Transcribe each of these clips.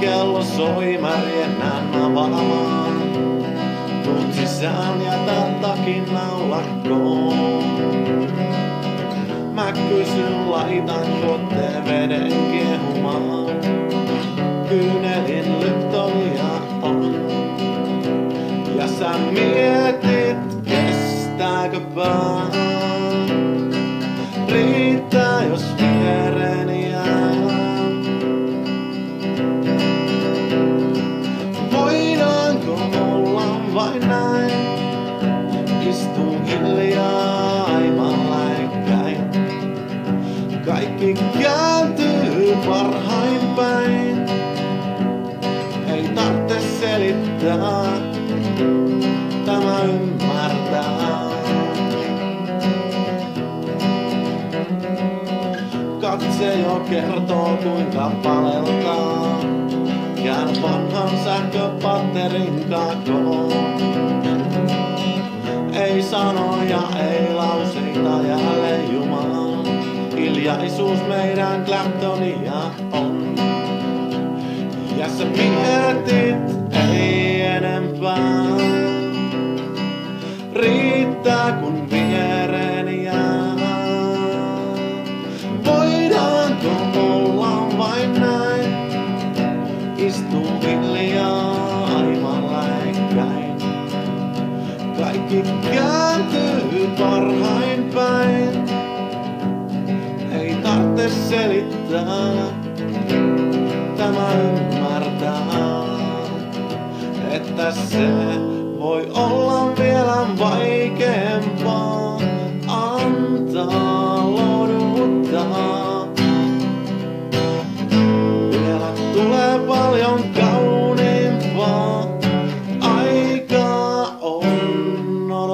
Kello soi, mä riennän avaamaan. Tuun sisään, jätän takin naulakkoon. Mä kysyn, laitanko te veden kiehumaan. Kyynelin lyptolia on. Ja sä mietit, kestääkö pää. Vain näin? Istun hiljaa aivan. Kaikki kääntyy parhain päin. Ei tarvitse selittää, tämä ymmärtää. Katse jo kertoo kuinka paleltaa. Vanhan sähköpatterin kakoon. Ei sanoja, ei lauseita jälleen Jumalaan. Hiljaisuus meidän Claptonia on. Ja sä mietit, Kaikki kääntyy parhain päin. Ei tarvitse selittää, tämä ymmärtää, että se voi olla vielä vaikeampaa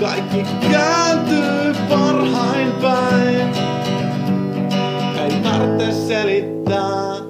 Kaikki kääntyy parhain päin. Ei tarvitse selittää.